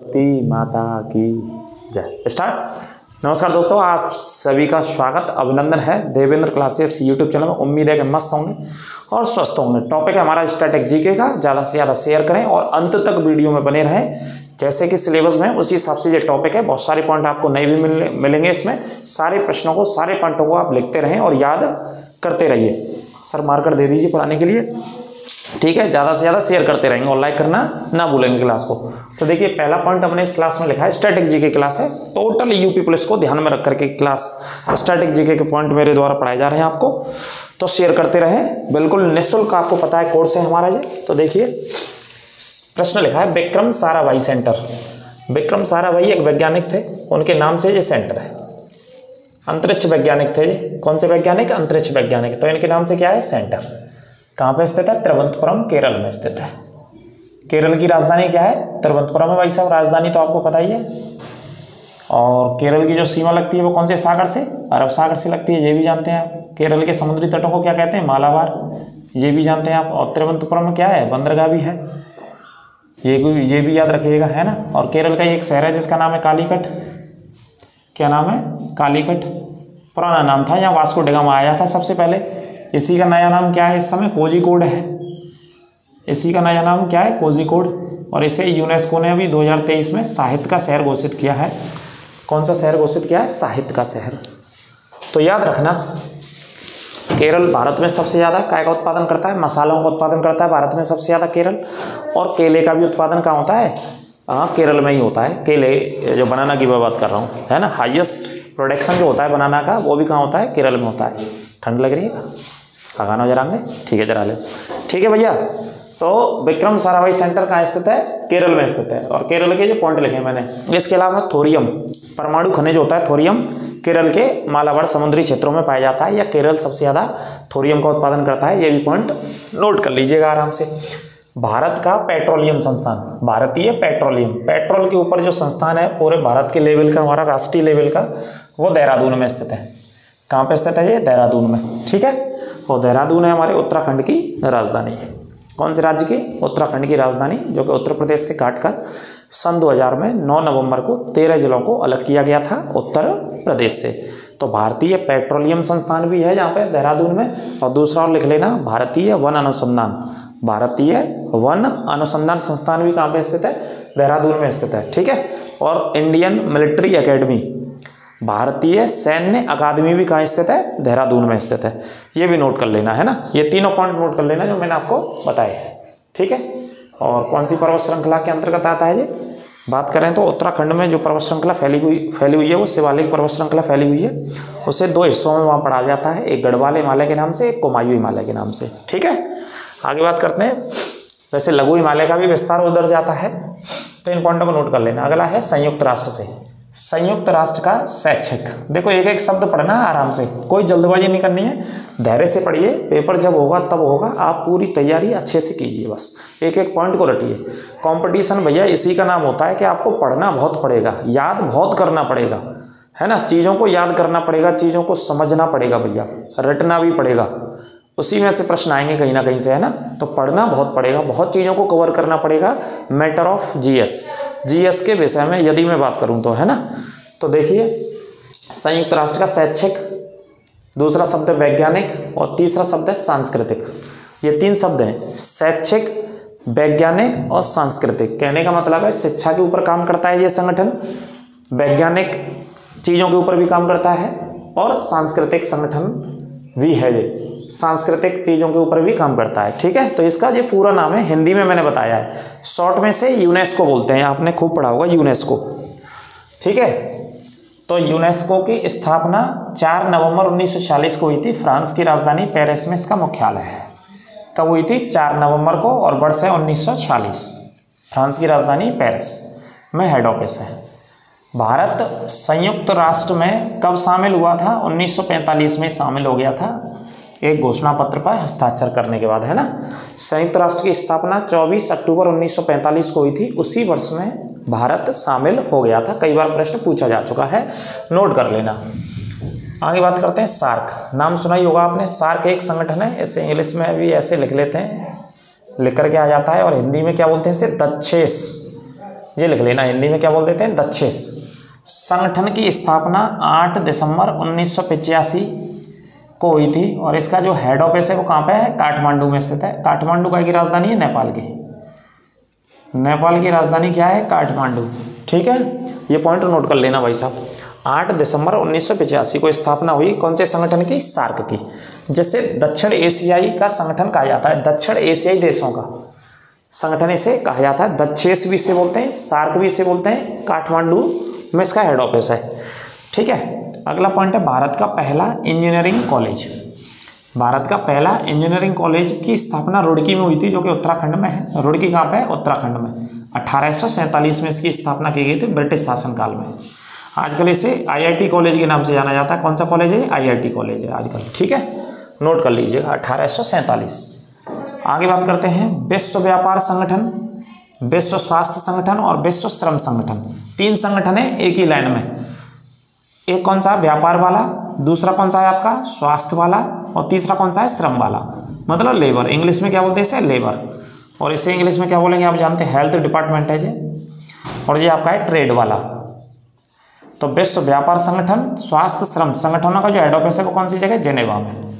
सरस्वती माता की जय। स्टार्ट। नमस्कार दोस्तों, आप सभी का स्वागत, अभिनंदन है। देवेंद्र क्लासेस यूट्यूब चैनल में उम्मीद है कि मस्त होंगे और स्वस्थ होंगे। टॉपिक है हमारा स्टैटिक जीके का। ज़्यादा से ज़्यादा शेयर करें और अंत तक वीडियो में बने रहें। जैसे कि सिलेबस में, उसी हिसाब से ये टॉपिक है, बहुत सारे पॉइंट आपको नहीं भी मिलने, मिलेंगे इसमें। सारे प्रश्नों को, सारे पॉइंटों को आप लिखते रहें और याद करते रहिए। सर मार्कर दे दीजिए पढ़ाने के लिए। ठीक है? ज़्यादा से ज़्यादा शेयर करते रहेंगे, और लाइक करना ना भूलेंगे क्लास को। तो देखिए, पहला पॉइंट हमने इस क्लास में लिखा है स्टैटिक जीके क्लास है। टोटल यूपी पुलिस को ध्यान में रख करके क्लास स्टैटिक जीके के पॉइंट मेरे द्वारा पढ़ाए जा रहे हैं आपको। तो शेयर करते रहे। बिल्कुल निःशुल्क आपको पता है कोर्स है हमारा ये। तो देखिए, प्रश्न लिखा है, विक्रम साराभाई सेंटर विक्रम साराभाई एक वैज्ञानिक थे, उनके नाम से ये सेंटर है। अंतरिक्ष वैज्ञानिक थे कौन से वैज्ञानिक? अंतरिक्ष वैज्ञानिक। तो इनके नाम से क्या है? सेंटर कहाँ पे स्थित है? तिरुवनंतपुरम, केरल में स्थित है। केरल की राजधानी क्या है? तिरुवनंतपुरम है भाई साहब, राजधानी तो आपको पता ही है। और केरल की जो सीमा लगती है वो कौन से? सागर से? अरब सागर से लगती है, ये भी जानते हैं आप। केरल के समुद्री तटों को क्या कहते हैं? मालाबार, ये भी जानते हैं आप। और तिरुवनंतपुरम में क्या है? बंदरगाह भी है। ये भी ये भी याद रखिएगा, है ना? और केरल का एक शहर है जिसका नाम है कालीकट। क्या नाम है? कालीकट। पुराना नाम था, यहाँ वास्को डिगामा आया था सबसे पहले। इसी का नया नाम क्या है? इस समय कोजिकोड है। इसी का नया नाम क्या है? कोजिकोड और इसे यूनेस्को ने अभी 2023 में साहित्य का शहर घोषित किया है। कौन सा शहर घोषित किया है? साहित्य का शहर। तो याद रखना, केरल भारत में सबसे ज़्यादा काय का उत्पादन करता है? मसालों का उत्पादन करता है भारत में सबसे ज़्यादा केरल। और केले का भी उत्पादन कहाँ होता है? हाँ केरल में ही होता है। केले जो बनाना की मैं बात कर रहा हूँ, है ना? हाईएस्ट प्रोडक्शन जो होता है बनाना का, वो भी कहाँ होता है? केरल में होता है। ठंड लग रही है? लगाना जरा ठीक है, जरा ले। ठीक है भैया तो विक्रम साराभाई सेंटर कहाँ स्थित है? केरल में स्थित है। और केरल के जो पॉइंट लिखे मैंने, इसके अलावा थोरियम, परमाणु खनिज होता है थोरियम, केरल के मालाबार समुद्री क्षेत्रों में पाया जाता है, या केरल सबसे ज़्यादा थोरियम का उत्पादन करता है, ये भी पॉइंट नोट कर लीजिएगा आराम से। भारत का पेट्रोलियम संस्थान, भारतीय पेट्रोलियम, पेट्रोल के ऊपर जो संस्थान है, पूरे भारत के लेवल का, हमारा राष्ट्रीय लेवल का, वो देहरादून में स्थित है। कहाँ पे स्थित है ये? देहरादून में। ठीक है? और देहरादून है हमारे, उत्तराखंड की राजधानी। है कौन से राज्य की? उत्तराखंड की राजधानी, जो कि उत्तर प्रदेश से काटकर सन 2000 में 9 नवंबर को 13 जिलों को अलग किया गया था, उत्तर प्रदेश से। तो भारतीय पेट्रोलियम संस्थान भी है यहाँ पे देहरादून में। और दूसरा और लिख लेना, भारतीय वन अनुसंधान। भारतीय वन अनुसंधान संस्थान भी कहाँ पे स्थित है? देहरादून में स्थित है, ठीक है? और इंडियन मिलिट्री एकेडमी भारतीय सैन्य अकादमी भी कहाँ स्थित है? देहरादून में स्थित है। ये भी नोट कर लेना, है ना? ये तीनों पॉइंट नोट कर लेना जो मैंने आपको बताया है। ठीक है? और कौन सी पर्वत श्रृंखला के अंतर्गत आता है ये बात करें तो उत्तराखंड में जो पर्वत श्रृंखला फैली हुई फैली हुई है, वो शिवालिक पर्वत श्रृंखला फैली हुई है। उसे दो हिस्सों में वहाँ पढ़ा जाता है, एक गढ़वाल हिमालय के नाम से, एक कुमायूं हिमालय के नाम से। ठीक है? आगे बात करते हैं। वैसे लघु हिमालय का भी विस्तार उधर जाता है। तो इन पॉइंटों को नोट कर लेना। अगला है संयुक्त राष्ट्र से। संयुक्त राष्ट्र का शैक्षिक। देखो एक एक शब्द पढ़ना आराम से। कोई जल्दबाजी नहीं करनी है। धैर्य से पढ़िए। पेपर जब होगा, तब होगा। आप पूरी तैयारी अच्छे से कीजिए बस। एक एक पॉइंट को रटिए। कंपटीशन भैया, इसी का नाम होता है कि आपको पढ़ना बहुत पड़ेगा। याद बहुत करना पड़ेगा। है ना? चीज़ों को याद करना पड़ेगा। चीज़ों को समझना पड़ेगा भैया। रटना भी पड़ेगा। उसी में से प्रश्न आएँगे कहीं ना कहीं से, है ना? तो पढ़ना बहुत पड़ेगा, बहुत चीज़ों को कवर करना पड़ेगा। मैटर ऑफ़ जीएस जीएस के विषय में यदि मैं बात करूँ तो है ना? तो देखिए, संयुक्त राष्ट्र का शैक्षिक, दूसरा शब्द है वैज्ञानिक और तीसरा शब्द है सांस्कृतिक। ये तीन शब्द हैं, शैक्षिक, वैज्ञानिक और सांस्कृतिक। कहने का मतलब है शिक्षा के ऊपर काम करता है ये संगठन, वैज्ञानिक चीज़ों के ऊपर भी काम करता है और सांस्कृतिक संगठन भी है ये। सांस्कृतिक चीज़ों के ऊपर भी काम करता है, ठीक है? तो इसका ये पूरा नाम है, हिंदी में मैंने बताया है। शॉर्ट में से यूनेस्को बोलते हैं, आपने खूब पढ़ा होगा यूनेस्को, ठीक है? तो यूनेस्को की स्थापना 4 नवंबर 1940 को हुई थी। फ्रांस की राजधानी पेरिस में इसका मुख्यालय है। कब हुई थी? 4 नवंबर को और वर्ष है 1940 फ्रांस की राजधानी पेरिस में हेड ऑफ़िस है। भारत संयुक्त राष्ट्र में कब शामिल हुआ था? 1945 में शामिल हो गया था। एक घोषणा पत्र पर हस्ताक्षर करने के बाद, है ना? संयुक्त राष्ट्र की स्थापना 24 अक्टूबर 1945 को हुई थी। उसी वर्ष में भारत शामिल हो गया था। कई बार प्रश्न पूछा जा चुका है। नोट कर लेना। आगे बात करते हैं सार्क। नाम सुना ही होगा आपने। सार्क एक संगठन है। ऐसे इंग्लिश में भी ऐसे लिख लेते हैं। लिख करके आ जाता है और हिंदी में क्या बोलते हैं इसे? दक्षेस। ये लिख लेना। हिंदी में क्या बोल देते हैं? दक्षेस। संगठन की स्थापना 8 दिसंबर उन्नीस को हुई थी और इसका जो हेड ऑफ़िस है वो कहाँ पे है? काठमांडू में स्थित है। काठमांडू का की राजधानी है नेपाल की। नेपाल की राजधानी क्या है? काठमांडू। ठीक है? ये पॉइंट नोट कर लेना भाई साहब। 8 दिसंबर उन्नीस को स्थापना हुई कौन से संगठन की? सार्क की, जिससे दक्षिण एशियाई का संगठन कहा जाता है। दक्षिण एशियाई देशों का संगठन इसे कहा जाता है। दक्षेश भी इसे बोलते हैं, सार्क भी इसे बोलते हैं, काठमांडू में इसका हेड ऑफ़िस है। ठीक है? अगला पॉइंट है, भारत का पहला इंजीनियरिंग कॉलेज भारत का पहला इंजीनियरिंग कॉलेज की स्थापना रुड़की में हुई थी, जो कि उत्तराखंड में है। रुड़की कहाँ पे है? उत्तराखंड में। अठारह सौ सैंतालीस में इसकी स्थापना की गई थी ब्रिटिश शासनकाल में। आजकल इसे आईआईटी कॉलेज के नाम से जाना जाता है। कौन सा कॉलेज है? आईआईटी कॉलेज है आजकल। ठीक है? नोट कर लीजिएगा, अठारह सौ सैंतालीस। आगे बात करते हैं, विश्व व्यापार संगठन, विश्व स्वास्थ्य संगठन और विश्व श्रम संगठन। तीन संगठन है, एक ही लाइन में। एक कौन सा? व्यापार वाला। दूसरा कौन सा है आपका? स्वास्थ्य वाला। और तीसरा कौन सा है? श्रम वाला। मतलब लेबर इंग्लिश में क्या बोलते हैं इसे? लेबर और इसे इंग्लिश में क्या बोलेंगे? आप जानते हैं हेल्थ डिपार्टमेंट है ये और ये आपका है ट्रेड वाला। तो विश्व व्यापार संगठन, स्वास्थ्य श्रम संगठनों का जो ऑफ़िस है वो कौन सी जगह? जेनेवा में।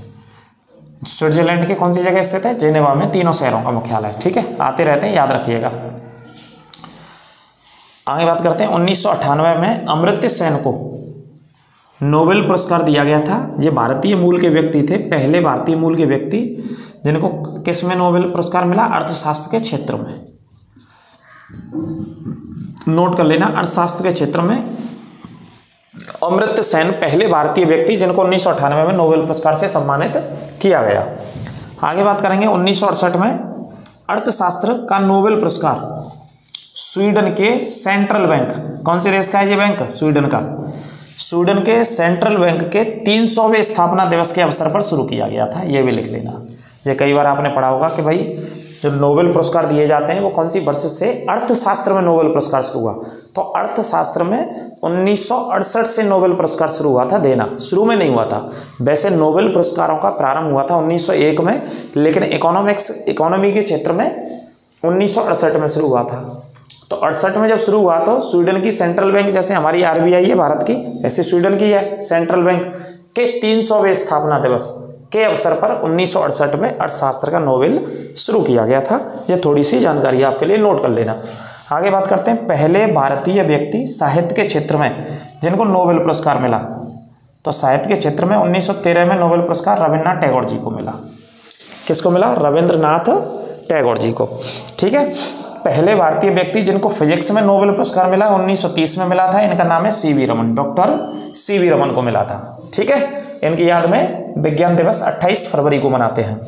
स्विट्जरलैंड की कौन सी जगह स्थित है? जेनेवा में। तीनों शहरों का मुख्यालय ठीक है? आते रहते हैं, याद रखिएगा। आगे बात करते हैं। उन्नीस सौ अठानवे में अमृत्य सेन को नोबेल पुरस्कार दिया गया था। ये भारतीय मूल के व्यक्ति थे, पहले भारतीय मूल के व्यक्ति, जिनको किसमें नोबेल पुरस्कार मिला? अर्थशास्त्र के क्षेत्र में। नोट कर लेना, अर्थशास्त्र के क्षेत्र में। अमृत सेन, पहले भारतीय व्यक्ति, जिनको उन्नीस सौ अठानवे में नोबेल पुरस्कार से सम्मानित किया गया। आगे बात करेंगे, उन्नीस सौ अड़सठ में अर्थशास्त्र का नोबेल पुरस्कार। स्वीडन के सेंट्रल बैंक, कौन से देश का है ये बैंक? स्वीडन का। स्वीडन के सेंट्रल बैंक के 300वें स्थापना दिवस के अवसर पर शुरू किया गया था, ये भी लिख लेना। ये कई बार आपने पढ़ा होगा कि भाई, जो नोबेल पुरस्कार दिए जाते हैं, वो कौन सी वर्ष से अर्थशास्त्र में नोबेल पुरस्कार शुरू हुआ? तो अर्थशास्त्र में उन्नीस सौ अड़सठ से नोबेल पुरस्कार शुरू हुआ था, देना। शुरू में नहीं हुआ था। वैसे नोबेल पुरस्कारों का प्रारंभ हुआ था 1901 में, लेकिन इकोनॉमिक्स इकोनॉमी के क्षेत्र में उन्नीस सौ अड़सठ में शुरू हुआ था। तो अड़सठ में जब शुरू हुआ तो स्वीडन की सेंट्रल बैंक जैसे हमारी आरबीआई है भारत की, ऐसे स्वीडन की है सेंट्रल बैंक के तीन स्थापना दिवस के अवसर पर उन्नीस में अर्थशास्त्र का नोबेल शुरू किया गया था। यह थोड़ी सी जानकारी आपके लिए नोट कर लेना। आगे बात करते हैं। पहले भारतीय व्यक्ति साहित्य के क्षेत्र में जिनको नोबेल पुरस्कार मिला। तो साहित्य के क्षेत्र में 1913 में नोबेल पुरस्कार रविन्द्रनाथ टैगोर जी को मिला। किसको मिला? रविंद्रनाथ टैगोर जी को। ठीक है? पहले भारतीय व्यक्ति जिनको फिजिक्स में नोबेल पुरस्कार मिला 1930 में मिला था। इनका नाम है C V Raman, doctor C V Raman को मिला था। ठीक है? इनकी याद में विज्ञान दिवस 28 फरवरी को मनाते हैं।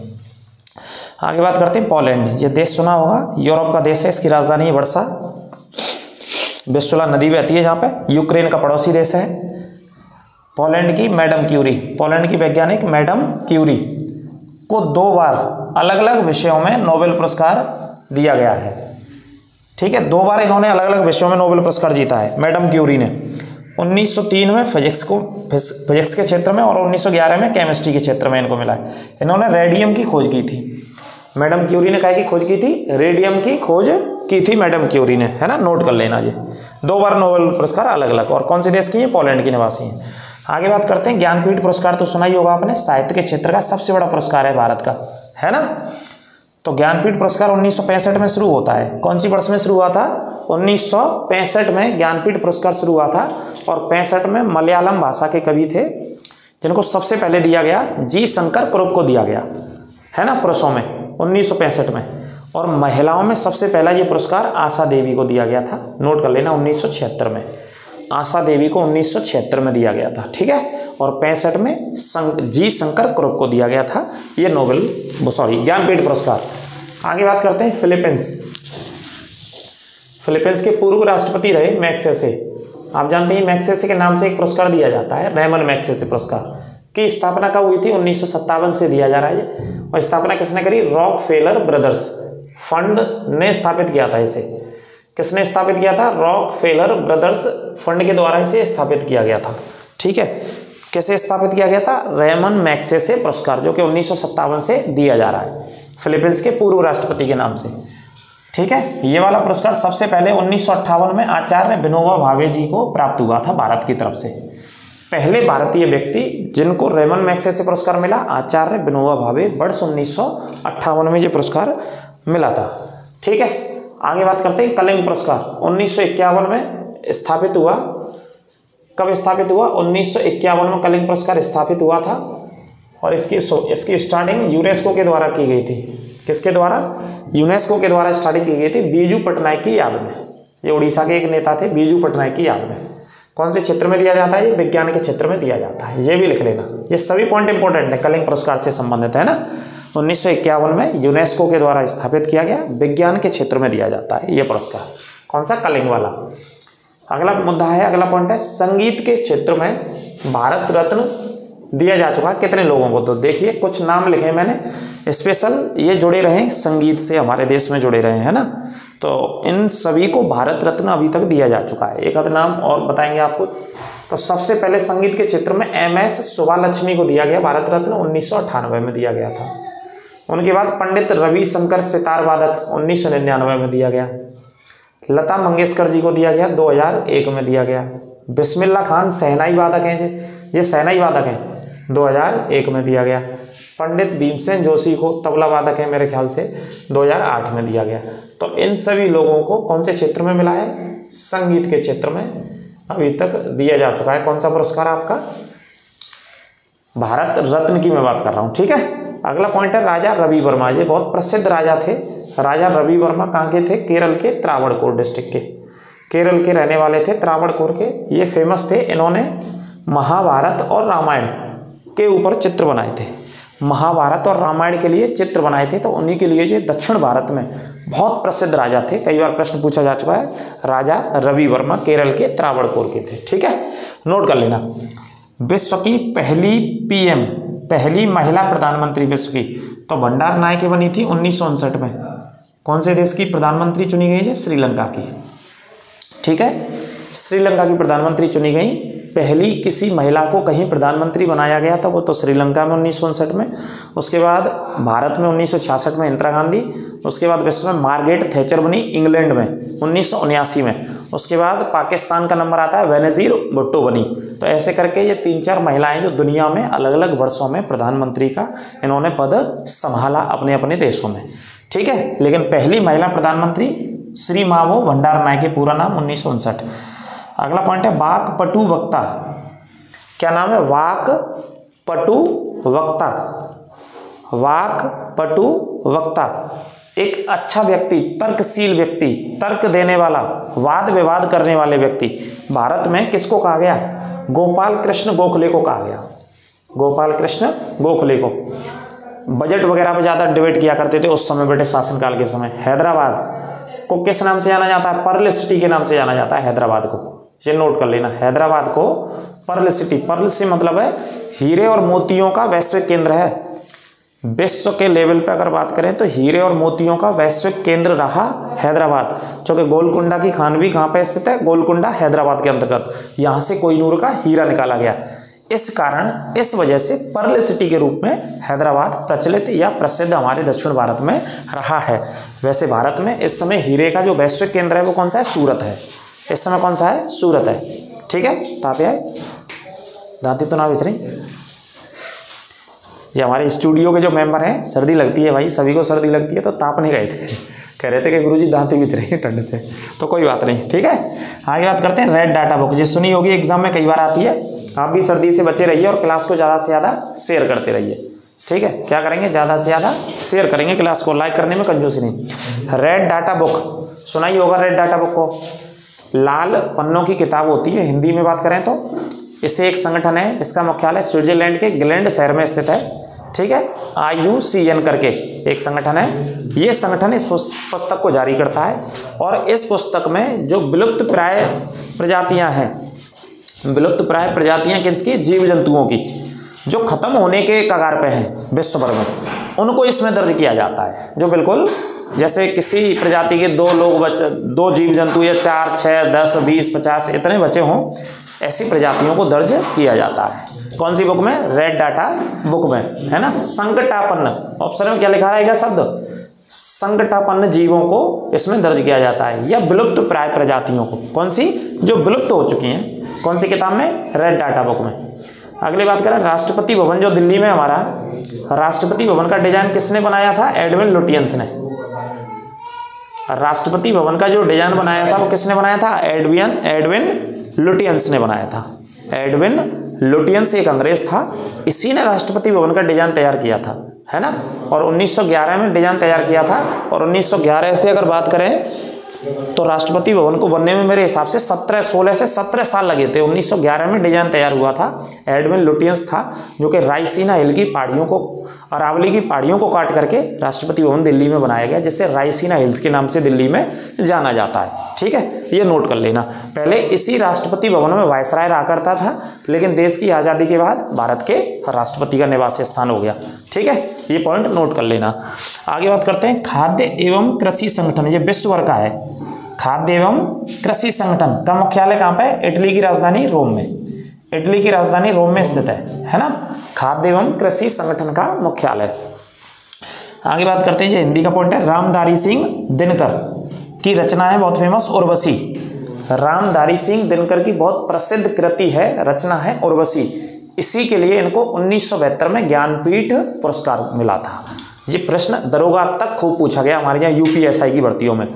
आगे बात करते हैं पोलैंड। ये देश सुना होगा, यूरोप का देश है, इसकी राजधानी वर्षा। विश्वला नदी बहती है जहाँ पे। यूक्रेन का पड़ोसी देश है। पोलैंड की मैडम क्यूरी। पोलैंड की वैज्ञानिक मैडम क्यूरी को दो बार अलग अलग विषयों में नोबेल पुरस्कार दिया गया है। ठीक है, दो बार इन्होंने अलग अलग विषयों में नोबेल पुरस्कार जीता है, मैडम क्यूरी ने। 1903 में फिजिक्स को फिजिक्स के क्षेत्र में और 1911 में केमिस्ट्री के क्षेत्र में इनको मिला है। इन्होंने रेडियम की खोज की थी। मैडम क्यूरी ने कहा की खोज की थी? रेडियम की खोज की थी मैडम क्यूरी ने, है ना? नोट कर लेना ये। दो बार नोबेल पुरस्कार अलग अलग और कौन से देश की है? पोलैंड की निवासी हैं। आगे बात करते हैं, ज्ञानपीठ पुरस्कार तो सुना ही होगा आपने, साहित्य के क्षेत्र का सबसे बड़ा पुरस्कार है भारत का, है ना? तो ज्ञानपीठ पुरस्कार उन्नीस सौ पैंसठ में शुरू होता है। कौन सी वर्ष में शुरू हुआ था? उन्नीस सौ पैंसठ में ज्ञानपीठ पुरस्कार शुरू हुआ था और पैंसठ में मलयालम भाषा के कवि थे, जिनको सबसे पहले दिया गया जी शंकर कुरुप को दिया गया। है ना? पुरुषों में, उन्नीस सौ पैंसठ में। और महिलाओं में सबसे पहला ये पुरस्कार आशा देवी को दिया गया था। नोट कर लेना, उन्नीस सौ छिहत्तर में। आशा देवी को उन्नीस सौ छिहत्तर में दिया गया था ठीक है? और पैंसठ में संक, जी शंकर क्रोप को दिया गया था ये नोबेल सॉरी ज्ञानपीठ पुरस्कार। आगे बात करते हैं फिलीपींस। फिलीपींस के पूर्व राष्ट्रपति रहे मैक्सेसे। आप जानते हैं मैक्सेसे के नाम से एक पुरस्कार दिया जाता है रेमन मैक्सेसे पुरस्कार की स्थापना कब हुई थी? उन्नीस सौ सत्तावन से दिया जा रहा है और स्थापना किसने करी? Rock failure brothers. फंड ने स्थापित किया था इसे। किसने स्थापित किया था? रॉक फेलर ब्रदर्स फंड के द्वारा इसे स्थापित किया गया था। ठीक है? कैसे स्थापित किया गया था? रेमन मैक्सेसे पुरस्कार, जो कि उन्नीस सौ सत्तावन से दिया जा रहा है। फिलीपींस के पूर्व राष्ट्रपति के नाम से। ठीक है? ये वाला पुरस्कार सबसे पहले उन्नीस सौ अट्ठावन में आचार्य विनोबा भावे जी को प्राप्त हुआ था भारत की तरफ़ से। पहले भारतीय व्यक्ति जिनको रेमन मैक्से से पुरस्कार मिला, आचार्य विनोबा भावे वर्ष उन्नीस सौ अट्ठावन में ये पुरस्कार मिला था। ठीक है? आगे बात करते हैं कलिंग पुरस्कार। उन्नीस सौ इक्यावन में स्थापित हुआ। कब स्थापित हुआ? उन्नीस सौ इक्यावन में कलिंग पुरस्कार स्थापित हुआ था। और इसकी इसकी स्टार्टिंग यूनेस्को के द्वारा की गई थी। किसके द्वारा? यूनेस्को के द्वारा स्टार्टिंग की गई थी बीजू पटनायक की याद में। ये उड़ीसा के एक नेता थे, बीजू पटनायक की याद में। कौन से क्षेत्र में दिया जाता है? ये विज्ञान के क्षेत्र में दिया जाता है। ये भी लिख लेना। ये सभी पॉइंट इंपॉर्टेंट है कलिंग पुरस्कार से संबंधित है ना? उन्नीस सौ इक्यावन में यूनेस्को के द्वारा स्थापित किया गया, विज्ञान के क्षेत्र में दिया जाता है। ये पुरस्कार। कौन सा? कलिंग वाला। अगला मुद्दा है, अगला पॉइंट है, संगीत के क्षेत्र में भारत रत्न दिया जा चुका कितने लोगों को? तो देखिए, कुछ नाम लिखे मैंने। स्पेशल ये जुड़े रहे संगीत से हमारे देश में जुड़े रहे हैं ना? तो इन सभी को भारत रत्न अभी तक दिया जा चुका है। एक आध नाम और बताएँगे आपको। तो सबसे पहले संगीत के क्षेत्र में एम एस सुभालक्ष्मी को दिया गया। भारत रत्न उन्नीस सौ अट्ठानबे में दिया गया था। उनके बाद पंडित रविशंकर सितार वादक उन्नीस सौ निन्यानवे में दिया गया। लता मंगेशकर जी को दिया गया 2001 में दिया गया। बिस्मिल्ला खान सहनाई वादक हैं जी। ये सहनाई वादक हैं 2001 में दिया गया। पंडित भीमसेन जोशी को तबला वादक है मेरे ख्याल से 2008 में दिया गया। तो इन सभी लोगों को कौन से क्षेत्र में मिला है? संगीत के क्षेत्र में अभी तक दिया जा चुका है। कौन सा पुरस्कार आपका? भारत रत्न की मैं बात कर रहा हूँ, ठीक है? अगला पॉइंट है राजा रवि वर्मा ये बहुत प्रसिद्ध राजा थे। राजा रवि वर्मा कहाँ के थे? केरल के त्रावणकोर डिस्ट्रिक्ट के। केरल के रहने वाले थे त्रावणकोर के। ये फ़ेमस थे। इन्होंने महाभारत और रामायण के ऊपर चित्र बनाए थे। महाभारत और रामायण के लिए चित्र बनाए थे। तो उन्हीं के लिए ये दक्षिण भारत में बहुत प्रसिद्ध राजा थे। कई बार प्रश्न पूछा जा चुका है, राजा रवि वर्मा केरल के त्रावणकोर के थे। ठीक है? नोट कर लेना। विश्व की पहली पीएम पहली महिला प्रधानमंत्री विश्व की तो भंडार नायक बनी थी उन्नीस सौ उनसठ में। कौन से देश की प्रधानमंत्री चुनी गई है? श्रीलंका की। ठीक है? श्रीलंका की प्रधानमंत्री चुनी गई। पहली किसी महिला को कहीं प्रधानमंत्री बनाया गया था, वो तो श्रीलंका में उन्नीस सौ उनसठ में। उसके बाद भारत में उन्नीस सौ छियासठ में इंदिरा गांधी। उसके बाद विश्व में मार्गेट थैचर बनी इंग्लैंड में, उन्नीस में। उसके बाद पाकिस्तान का नंबर आता है वेनजीर भुट्टो बनी तो ऐसे करके ये तीन चार महिलाएँ जो दुनिया में अलग अलग वर्षों में प्रधानमंत्री का इन्होंने पद संभाला अपने अपने देशों में। ठीक है? लेकिन पहली महिला प्रधानमंत्री श्री मावो भंडार नायक पूरा नाम उन्नीस सौ उनसठ। अगला पॉइंट है वाक पटु वक्ता। क्या नाम है? वाक पटु वक्ता। वाक पटु वक्ता। एक अच्छा व्यक्ति, तर्कशील व्यक्ति, तर्क देने वाला, वाद विवाद करने वाले व्यक्ति। भारत में किसको कहा गया? गोपाल कृष्ण गोखले को कहा गया। गोपाल कृष्ण गोखले को। बजट वगैरह पे ज़्यादा डिबेट किया करते थे उस समय ब्रिटिश शासनकाल के समय। हैदराबाद को किस नाम से जाना जाता है? पर्ल सिटी के नाम से जाना जाता है हैदराबाद को। ये नोट कर लेना। हैदराबाद को पर्ल सिटी पर्ल से मतलब है हीरे और मोतियों का वैश्विक केंद्र है। विश्व के लेवल पे अगर बात करें तो हीरे और मोतियों का वैश्विक केंद्र रहा हैदराबाद। क्योंकि गोलकुंडा की खान भी कहाँ पे स्थित है? गोलकुंडा हैदराबाद के अंतर्गत। यहाँ से कोई का हीरा निकाला गया। इस कारण, इस वजह से पर्ल सिटी के रूप में हैदराबाद प्रचलित या प्रसिद्ध हमारे दक्षिण भारत में रहा है। वैसे भारत में इस समय हीरे का जो वैश्विक केंद्र है वो कौन सा है? सूरत है। इस समय कौन सा है? सूरत है। ठीक है? तापे आए दांती तो ना बेच रही ये हमारे स्टूडियो के जो मेंबर हैं, सर्दी लगती है भाई, सभी को सर्दी लगती है तो तापने गए थे। कह रहे थे कि गुरुजी, दांती बिच रही है ठंड से। तो कोई बात नहीं, ठीक है? आगे बात करते हैं रेड डाटा बुक जो, सुनी होगी एग्ज़ाम में कई बार आती है। आप भी सर्दी से बचे रहिए और क्लास को ज़्यादा से ज़्यादा शेयर करते रहिए। ठीक है? क्या करेंगे? ज़्यादा से ज़्यादा शेयर करेंगे क्लास को। लाइक करने में कंजूसी नहीं। रेड डाटा बुक सुना ही होगा रेड डाटा बुक को। लाल पन्नों की किताब होती है, हिंदी में बात करें तो। इसे एक संगठन है, जिसका मुख्यालय स्विट्जरलैंड के ग्लैंड शहर में स्थित है। ठीक है? आई यू सी एन करके एक संगठन है। ये संगठन इस पुस्तक को जारी करता है और इस पुस्तक में जो विलुप्त प्राय प्रजातियाँ हैं, विलुप्त प्राय प्रजातियाँ किसकी जीव जंतुओं की, जो खत्म होने के कगार पे हैं विश्व भर में। उनको इसमें दर्ज किया जाता है, जो बिल्कुल जैसे किसी प्रजाति के दो लोग बच, दो जीव जंतु या चार छः दस, बीस, पचास, इतने बचे हों, ऐसी प्रजातियों को दर्ज किया जाता है। कौन सी बुक में? रेड डाटा बुक में, है ना? संकटापन्न। ऑप्शन में क्या लिखा रहेगा शब्द। संकटापन्न जीवों को इसमें दर्ज किया जाता है, या विलुप्त प्राय प्रजातियों को। कौन सी? जो विलुप्त हो चुकी हैं। कौन सी किताब में? रेड डाटा बुक में। अगली बात करें, राष्ट्रपति भवन, जो दिल्ली में हमारा राष्ट्रपति भवन का डिज़ाइन किसने बनाया था? एडविन लुटियंस ने। राष्ट्रपति भवन का जो डिज़ाइन बनाया था, वो किसने बनाया था? एडविन एडविन लुटियंस ने बनाया था। एडविन लुटियंस एक अंग्रेज़ था। इसी ने राष्ट्रपति भवन का डिज़ाइन तैयार किया था, है ना? और 1911 में डिज़ाइन तैयार किया था। और 1911 से अगर बात करें तो राष्ट्रपति भवन को बनने में मेरे हिसाब से 17 16 से 17 साल लगे थे। 1911 में डिज़ाइन तैयार हुआ था। एडविन लुटियंस था, जो कि रायसीना हिल की पहाड़ियों को, अरावली की पहाड़ियों को काट करके राष्ट्रपति भवन दिल्ली में बनाया गया, जिसे रायसीना हिल्स के नाम से दिल्ली में जाना जाता है। ठीक है? ये नोट कर लेना। पहले इसी राष्ट्रपति भवन में वायसराय रहा करता था, लेकिन देश की आज़ादी के बाद भारत के राष्ट्रपति का निवास स्थान हो गया। ठीक है? ये पॉइंट नोट कर लेना। आगे बात करते हैं। खाद्य एवं कृषि संगठन, ये विश्व का है। खाद्य एवं कृषि संगठन का मुख्यालय कहाँ पे इटली की राजधानी रोम में। इटली की राजधानी रोम में स्थित है है ना? खाद्य एवं कृषि संगठन का मुख्यालय। आगे बात करते हैं। जो हिंदी का पॉइंट है। रामधारी सिंह दिनकर। की रचना है बहुत फ़ेमस उर्वशी। रामधारी सिंह दिनकर की बहुत प्रसिद्ध कृति है, रचना है, उर्वशी। इसी के लिए इनको उन्नीस सौ बहत्तर में ज्ञानपीठ पुरस्कार मिला था। ये प्रश्न दरोगा तक खूब पूछा गया हमारे यहाँ यूपीएसआई की भर्तियों में।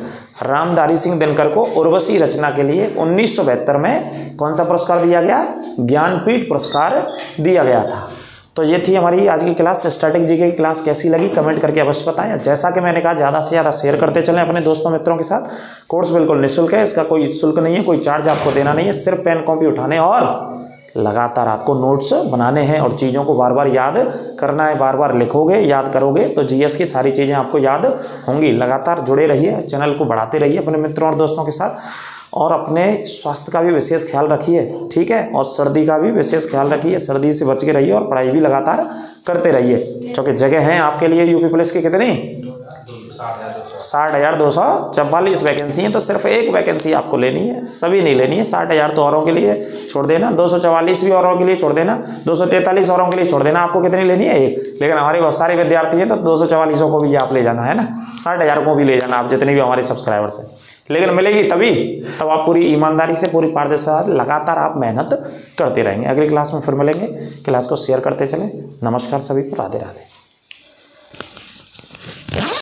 रामधारी सिंह दिनकर को उर्वशी रचना के लिए उन्नीस में कौन सा पुरस्कार दिया गया? ज्ञानपीठ पुरस्कार दिया गया था। तो ये थी हमारी आज की क्लास। स्टैटिक जी की क्लास कैसी लगी? कमेंट करके अवश्य बताएँ। जैसा कि मैंने कहा, ज़्यादा से ज़्यादा शेयर करते चलें अपने दोस्तों मित्रों के साथ। कोर्स बिल्कुल निःशुल्क है, इसका कोई शुल्क नहीं है, कोई चार्ज आपको देना नहीं है, सिर्फ़ पेन कॉपी उठाने और लगातार आपको नोट्स बनाने हैं और चीज़ों को बार बार याद करना है बार बार लिखोगे, याद करोगे तो जीएस की सारी चीज़ें आपको याद होंगी। लगातार जुड़े रहिए, चैनल को बढ़ाते रहिए अपने मित्रों और दोस्तों के साथ। और अपने स्वास्थ्य का भी विशेष ख्याल रखिए, ठीक है? और सर्दी का भी विशेष ख्याल रखिए, सर्दी से बच के रहिए और पढ़ाई भी लगातार करते रहिए। क्योंकि जगह हैं आपके लिए यूपी पुलिस की कितनी? साठ हज़ार दो सौ चवालीस वैकेंसी है तो सिर्फ़ एक वैकेंसी आपको लेनी है, सभी नहीं लेनी है। साठ हज़ार तो औरों के लिए छोड़ देना, दो सौ चवालीस भी औरों के लिए छोड़ देना, दो सौ तैंतालीस औरों के लिए छोड़ देना, आपको कितनी लेनी है एक? लेकिन हमारे बहुत सारे विद्यार्थी हैं तो दो सौ चवालीसों को भी आप ले जाना, है ना? साठ को भी ले जाना, आप जितने भी हमारे सब्सक्राइबर्स हैं। लेकिन मिलेगी तभी, तब आप पूरी ईमानदारी से, पूरी पारदर्शिता लगातार आप मेहनत करते रहेंगे। अगली क्लास में फिर मिलेंगे। क्लास को शेयर करते चले। नमस्कार सभी को। राधे राधे